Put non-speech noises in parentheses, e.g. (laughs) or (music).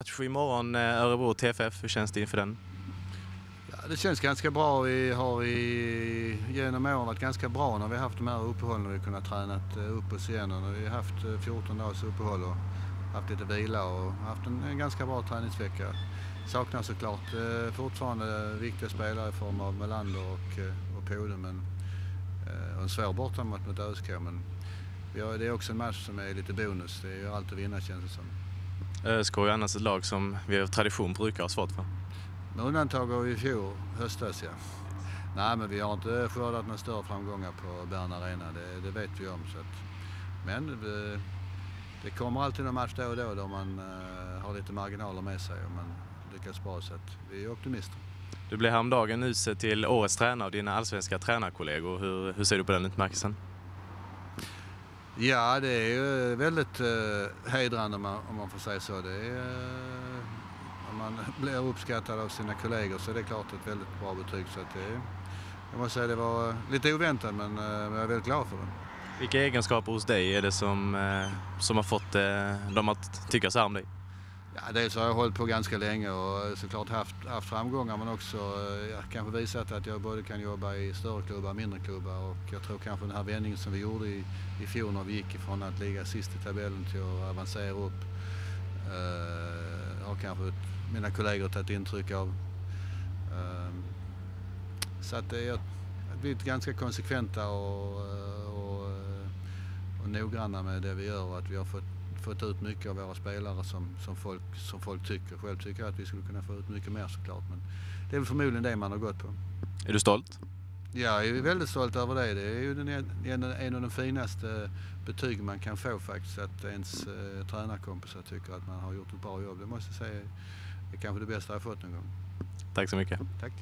Match imorgon, eh, Örebro TFF. Hur känns det inför den? Ja, det känns ganska bra. Vi har i, genom åren varit ganska bra när vi har haft de här uppehållen och vi kunnat träna eh, upp oss igen. Och vi har haft eh, 14 dagars uppehåll och haft lite vila och haft en, en ganska bra träningsvecka. Saknar såklart eh, fortfarande viktiga spelare i form av Melander och, och Pode men, eh, och en svår bortamatch mot ÖSK. Men vi har, det är också en match som är lite bonus. Det är ju allt att vinna känns det som. ÖSK är annars ett lag som vi av tradition brukar ha svårt för. Med undantag av i fjol, höstas ja. Nej men vi har inte skördat några större framgångar på Bern Arena, det, det vet vi om. Så att, men det, det kommer alltid en match då och då då man uh, har lite marginaler med sig och man lyckas bra så att vi är optimister. Du blev häromdagen utsedd till årets tränare av dina allsvenska tränarkollegor. Hur, hur ser du på den utmärkelsen? Ja, det är ju väldigt uh, hedrande om man, om man får säga så. Det är, uh, om man (laughs) blir uppskattad av sina kollegor så är det klart ett väldigt bra betyg. Så att det, jag måste säga det var lite oväntat men uh, jag är väldigt glad för det. Vilka egenskaper hos dig är det som, som har fått dem att tycka så här om dig? Ja, dels har jag hållit på ganska länge och såklart haft, haft framgångar men också eh, ja, kanske visat att jag både kan jobba i större klubbar och mindre klubbar och jag tror kanske den här vändningen som vi gjorde i, i fjol när vi gick ifrån att ligga sist i tabellen till att avancera upp uh, har kanske mina kollegor tagit intryck av. Uh, så att det har blivit ganska konsekventa och, eh, och, och noggranna med det vi gör och att vi har fått fått ut mycket av våra spelare som, som, folk, som folk tycker. Själv tycker jag att vi skulle kunna få ut mycket mer såklart. Men det är väl förmodligen det man har gått på. Är du stolt? Ja, jag är väldigt stolt över det. Det är ju den, en, en av de finaste betyg man kan få faktiskt. Att ens eh, tränarkompisar tycker att man har gjort ett bra jobb. Det måste jag säga är kanske det bästa jag fått någon gång. Tack så mycket. Tack.